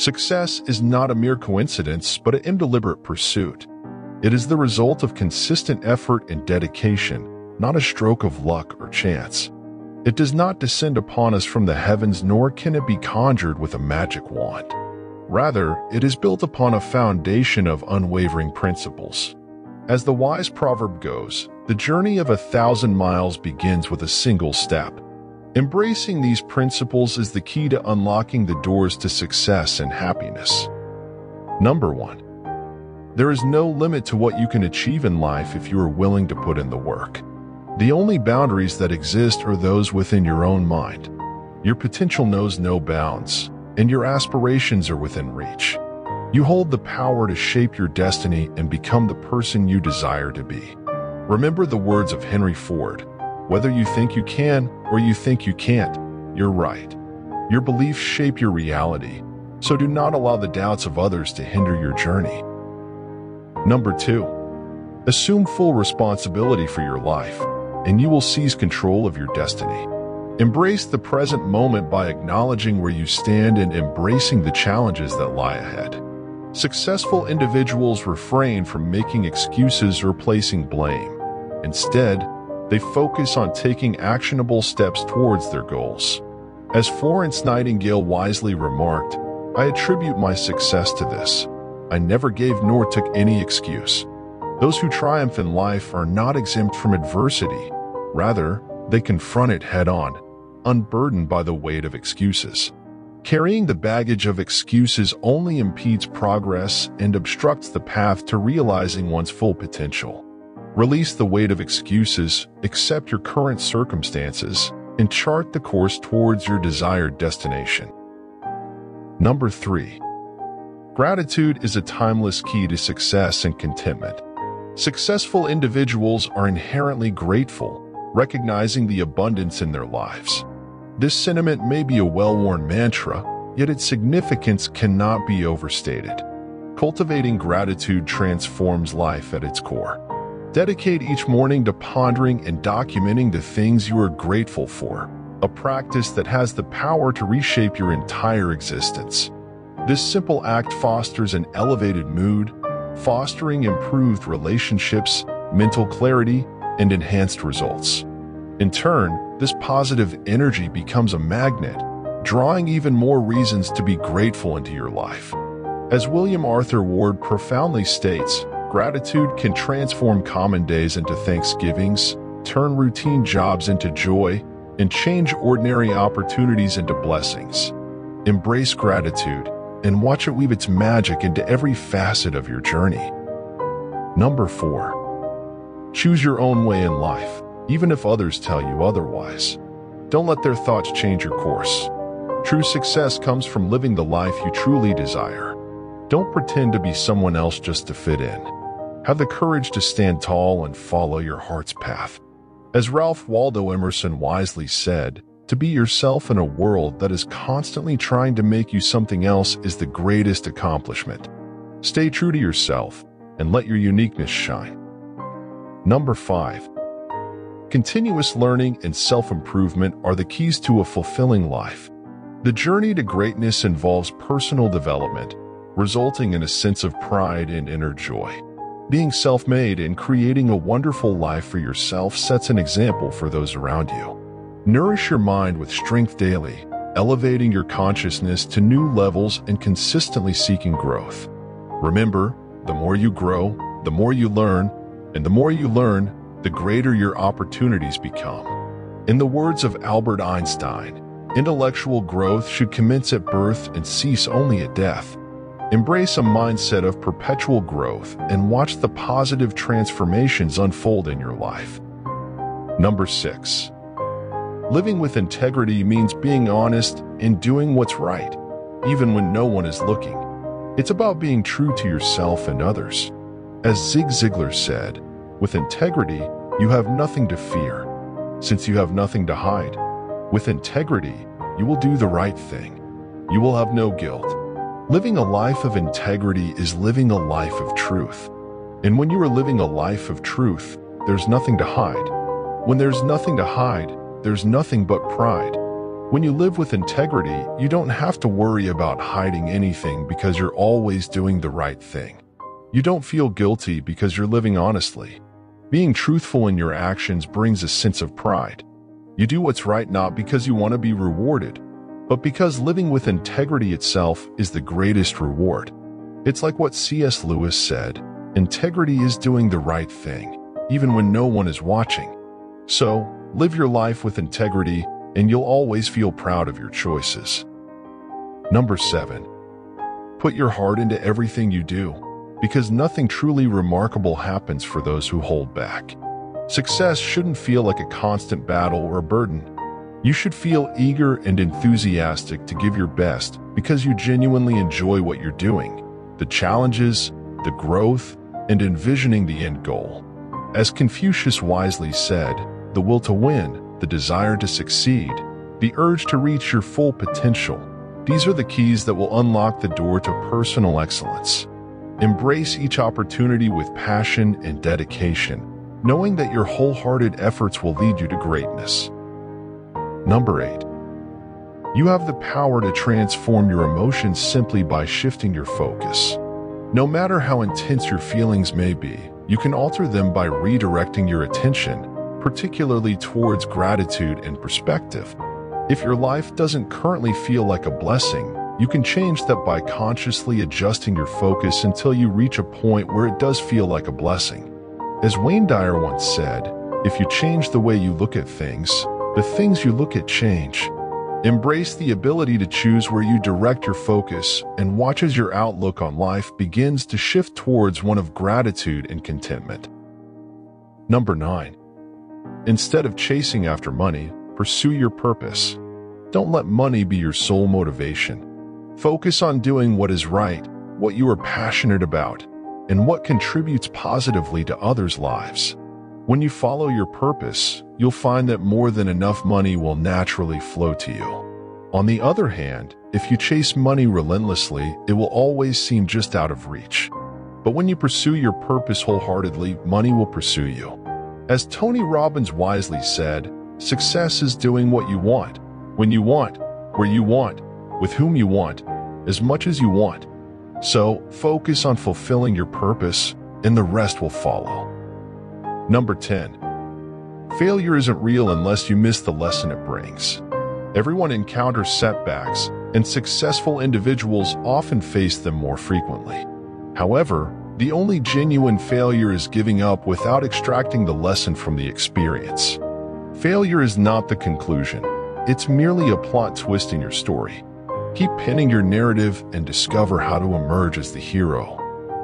Success is not a mere coincidence, but an indeliberate pursuit. It is the result of consistent effort and dedication, not a stroke of luck or chance. It does not descend upon us from the heavens, nor can it be conjured with a magic wand. Rather, it is built upon a foundation of unwavering principles. As the wise proverb goes, the journey of a thousand miles begins with a single step. Embracing these principles is the key to unlocking the doors to success and happiness. Number one, there is no limit to what you can achieve in life if you are willing to put in the work. The only boundaries that exist are those within your own mind. Your potential knows no bounds, and your aspirations are within reach. You hold the power to shape your destiny and become the person you desire to be. Remember the words of Henry Ford whether you think you can or you think you can't, you're right. Your beliefs shape your reality, so do not allow the doubts of others to hinder your journey. Number two, assume full responsibility for your life, and you will seize control of your destiny. Embrace the present moment by acknowledging where you stand and embracing the challenges that lie ahead. Successful individuals refrain from making excuses or placing blame. Instead, they focus on taking actionable steps towards their goals. As Florence Nightingale wisely remarked, I attribute my success to this. I never gave nor took any excuse. Those who triumph in life are not exempt from adversity. Rather, they confront it head-on, unburdened by the weight of excuses. Carrying the baggage of excuses only impedes progress and obstructs the path to realizing one's full potential. Release the weight of excuses, accept your current circumstances, and chart the course towards your desired destination. Number 3. Gratitude is a timeless key to success and contentment. Successful individuals are inherently grateful, recognizing the abundance in their lives. This sentiment may be a well-worn mantra, yet its significance cannot be overstated. Cultivating gratitude transforms life at its core. Dedicate each morning to pondering and documenting the things you are grateful for, a practice that has the power to reshape your entire existence. This simple act fosters an elevated mood, fostering improved relationships, mental clarity, and enhanced results. In turn, this positive energy becomes a magnet, drawing even more reasons to be grateful into your life. As William Arthur Ward profoundly states, Gratitude can transform common days into thanksgivings, turn routine jobs into joy, and change ordinary opportunities into blessings. Embrace gratitude and watch it weave its magic into every facet of your journey. Number 4. Choose your own way in life, even if others tell you otherwise. Don't let their thoughts change your course. True success comes from living the life you truly desire. Don't pretend to be someone else just to fit in. Have the courage to stand tall and follow your heart's path. As Ralph Waldo Emerson wisely said, to be yourself in a world that is constantly trying to make you something else is the greatest accomplishment. Stay true to yourself and let your uniqueness shine. Number 5. Continuous learning and self-improvement are the keys to a fulfilling life. The journey to greatness involves personal development, resulting in a sense of pride and inner joy. Being self-made and creating a wonderful life for yourself sets an example for those around you. Nourish your mind with strength daily, elevating your consciousness to new levels and consistently seeking growth. Remember, the more you grow, the more you learn, and the more you learn, the greater your opportunities become. In the words of Albert Einstein, intellectual growth should commence at birth and cease only at death. Embrace a mindset of perpetual growth and watch the positive transformations unfold in your life. Number 6. Living with integrity means being honest and doing what's right, even when no one is looking. It's about being true to yourself and others. As Zig Ziglar said, with integrity, you have nothing to fear, since you have nothing to hide. With integrity, you will do the right thing. You will have no guilt Living a life of integrity is living a life of truth. And when you are living a life of truth, there's nothing to hide. When there's nothing to hide, there's nothing but pride. When you live with integrity, you don't have to worry about hiding anything because you're always doing the right thing. You don't feel guilty because you're living honestly. Being truthful in your actions brings a sense of pride. You do what's right not because you want to be rewarded, but because living with integrity itself is the greatest reward. It's like what C.S. Lewis said, integrity is doing the right thing, even when no one is watching. So, live your life with integrity and you'll always feel proud of your choices. Number 7. Put your heart into everything you do, because nothing truly remarkable happens for those who hold back. Success shouldn't feel like a constant battle or a burden. You should feel eager and enthusiastic to give your best because you genuinely enjoy what you're doing, the challenges, the growth, and envisioning the end goal. As Confucius wisely said, the will to win, the desire to succeed, the urge to reach your full potential. These are the keys that will unlock the door to personal excellence. Embrace each opportunity with passion and dedication, knowing that your wholehearted efforts will lead you to greatness. Number 8. You have the power to transform your emotions simply by shifting your focus. No matter how intense your feelings may be, you can alter them by redirecting your attention particularly towards gratitude and perspective. If your life doesn't currently feel like a blessing, you can change that by consciously adjusting your focus until you reach a point where it does feel like a blessing. As Wayne Dyer once said, if you change the way you look at things, the things you look at change. Embrace the ability to choose where you direct your focus and watch as your outlook on life begins to shift towards one of gratitude and contentment. Number 9. Instead of chasing after money, pursue your purpose. Don't let money be your sole motivation. Focus on doing what is right, what you are passionate about, and what contributes positively to others' lives. When you follow your purpose, you'll find that more than enough money will naturally flow to you. On the other hand, if you chase money relentlessly, it will always seem just out of reach. But when you pursue your purpose wholeheartedly, money will pursue you. As Tony Robbins wisely said, success is doing what you want, when you want, where you want, with whom you want, as much as you want. So focus on fulfilling your purpose and the rest will follow. Number 10. Failure isn't real unless you miss the lesson it brings. Everyone encounters setbacks, and successful individuals often face them more frequently. However, the only genuine failure is giving up without extracting the lesson from the experience. Failure is not the conclusion. It's merely a plot twist in your story. Keep pinning your narrative and discover how to emerge as the hero.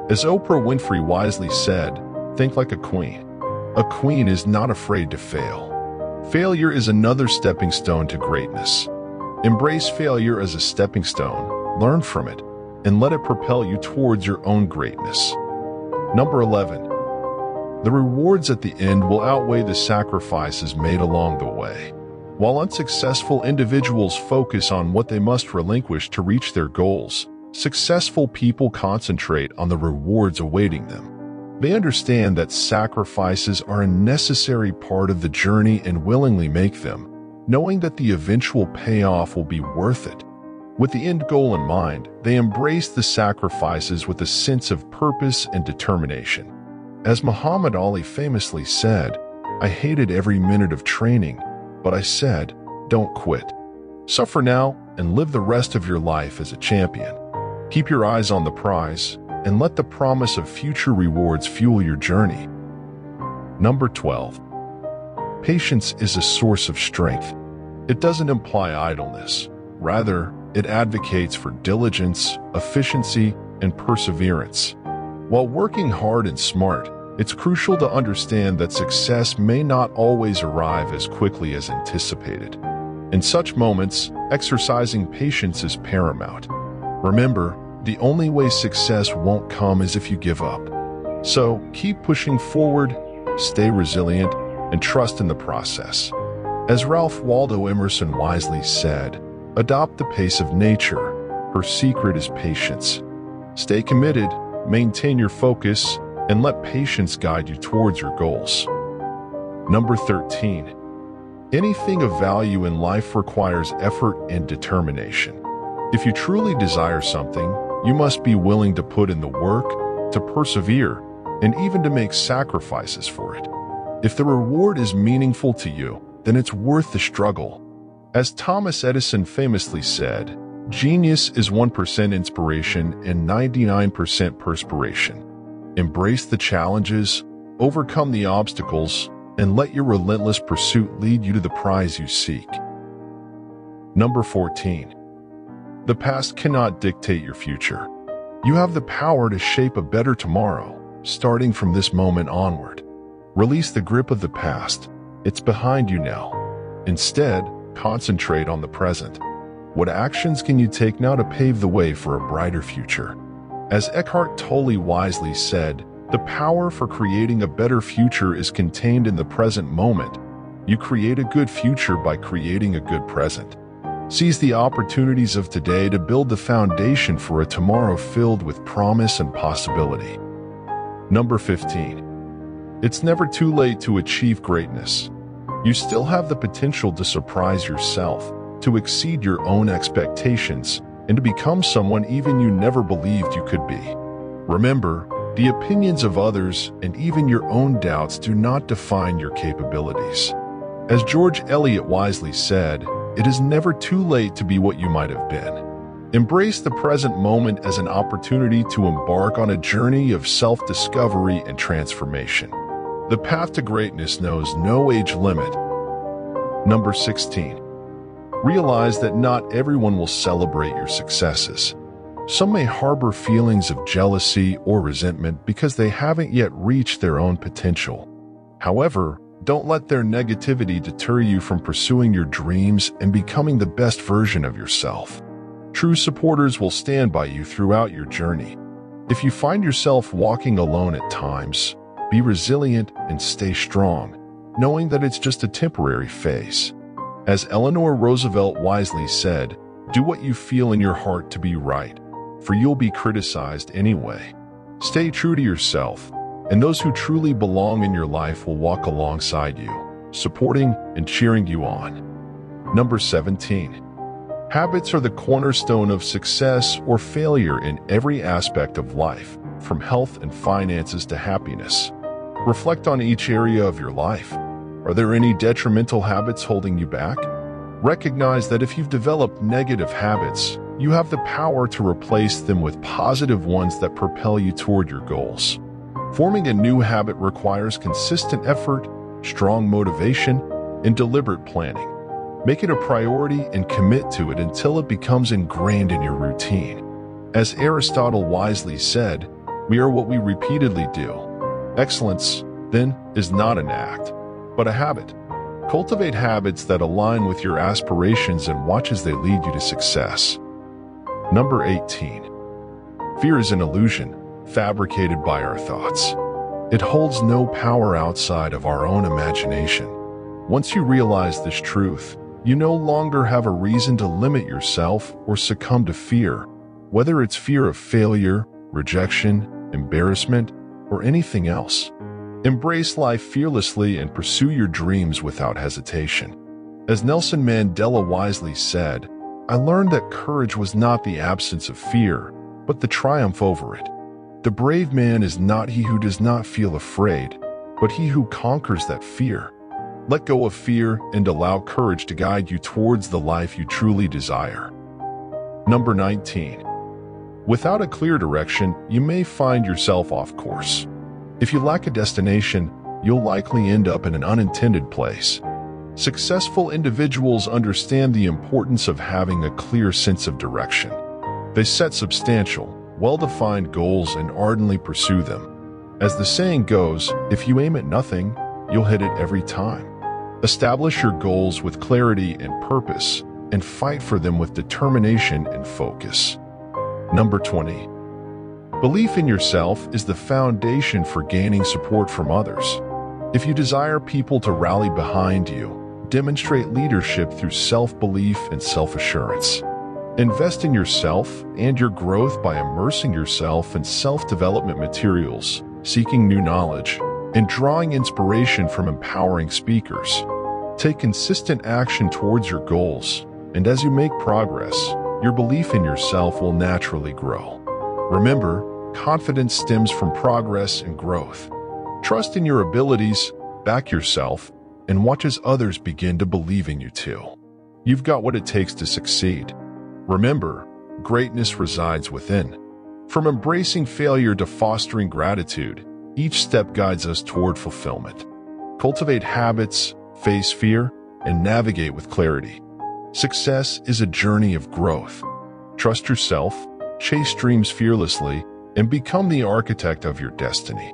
As Oprah Winfrey wisely said, think like a queen. A queen is not afraid to fail. Failure is another stepping stone to greatness. Embrace failure as a stepping stone, learn from it, and let it propel you towards your own greatness. Number 11. The rewards at the end will outweigh the sacrifices made along the way. While unsuccessful individuals focus on what they must relinquish to reach their goals, successful people concentrate on the rewards awaiting them. They understand that sacrifices are a necessary part of the journey and willingly make them, knowing that the eventual payoff will be worth it. With the end goal in mind, they embrace the sacrifices with a sense of purpose and determination. As Muhammad Ali famously said, I hated every minute of training, but I said, don't quit. Suffer now and live the rest of your life as a champion. Keep your eyes on the prize and let the promise of future rewards fuel your journey. Number 12. Patience is a source of strength. It doesn't imply idleness. Rather, it advocates for diligence, efficiency, and perseverance. While working hard and smart, it's crucial to understand that success may not always arrive as quickly as anticipated. In such moments, exercising patience is paramount. Remember, the only way success won't come is if you give up. So keep pushing forward, stay resilient, and trust in the process. As Ralph Waldo Emerson wisely said, Adopt the pace of nature. Her secret is patience. Stay committed, maintain your focus, and let patience guide you towards your goals. Number 13. Anything of value in life requires effort and determination. If you truly desire something, you must be willing to put in the work, to persevere, and even to make sacrifices for it. If the reward is meaningful to you, then it's worth the struggle. As Thomas Edison famously said, genius is 1% inspiration and 99% perspiration. Embrace the challenges, overcome the obstacles, and let your relentless pursuit lead you to the prize you seek. Number 14. The past cannot dictate your future. You have the power to shape a better tomorrow, starting from this moment onward. Release the grip of the past. It's behind you now. Instead, concentrate on the present. What actions can you take now to pave the way for a brighter future? As Eckhart Tolle wisely said, the power for creating a better future is contained in the present moment. You create a good future by creating a good present. Seize the opportunities of today to build the foundation for a tomorrow filled with promise and possibility. Number 15. It's never too late to achieve greatness. You still have the potential to surprise yourself, to exceed your own expectations, and to become someone even you never believed you could be. Remember, the opinions of others and even your own doubts do not define your capabilities. As George Eliot wisely said, it is never too late to be what you might have been. Embrace the present moment as an opportunity to embark on a journey of self-discovery and transformation. The path to greatness knows no age limit. Number 16. Realize that not everyone will celebrate your successes. Some may harbor feelings of jealousy or resentment because they haven't yet reached their own potential. However, don't let their negativity deter you from pursuing your dreams and becoming the best version of yourself. True supporters will stand by you throughout your journey. If you find yourself walking alone at times, be resilient and stay strong, knowing that it's just a temporary phase. As Eleanor Roosevelt wisely said, do what you feel in your heart to be right for you'll be criticized anyway. Stay true to yourself, and those who truly belong in your life will walk alongside you, supporting and cheering you on. Number 17. Habits are the cornerstone of success or failure in every aspect of life, from health and finances to happiness. Reflect on each area of your life. Are there any detrimental habits holding you back? Recognize that if you've developed negative habits, you have the power to replace them with positive ones that propel you toward your goals. Forming a new habit requires consistent effort, strong motivation, and deliberate planning. Make it a priority and commit to it until it becomes ingrained in your routine. As Aristotle wisely said, we are what we repeatedly do. Excellence, then, is not an act, but a habit. Cultivate habits that align with your aspirations and watch as they lead you to success. Number 18. Fear is an illusion, fabricated by our thoughts. It holds no power outside of our own imagination. Once you realize this truth, you no longer have a reason to limit yourself or succumb to fear, whether it's fear of failure, rejection, embarrassment, or anything else. Embrace life fearlessly and pursue your dreams without hesitation. As Nelson Mandela wisely said, I learned that courage was not the absence of fear, but the triumph over it. The brave man is not he who does not feel afraid, but he who conquers that fear. Let go of fear and allow courage to guide you towards the life you truly desire. Number 19. Without a clear direction, you may find yourself off course. If you lack a destination, you'll likely end up in an unintended place. Successful individuals understand the importance of having a clear sense of direction. They set substantial, well-defined goals and ardently pursue them. As the saying goes, if you aim at nothing, you'll hit it every time. Establish your goals with clarity and purpose, and fight for them with determination and focus. Number 20. Belief in yourself is the foundation for gaining support from others. If you desire people to rally behind you, demonstrate leadership through self-belief and self-assurance. Invest in yourself and your growth by immersing yourself in self-development materials, seeking new knowledge, and drawing inspiration from empowering speakers. Take consistent action towards your goals, and as you make progress, your belief in yourself will naturally grow. Remember, confidence stems from progress and growth. Trust in your abilities, back yourself, and watch as others begin to believe in you too. You've got what it takes to succeed. Remember, greatness resides within. From embracing failure to fostering gratitude, each step guides us toward fulfillment. Cultivate habits, face fear, and navigate with clarity. Success is a journey of growth. Trust yourself, chase dreams fearlessly, and become the architect of your destiny.